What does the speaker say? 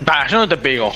Va, yo no te pego.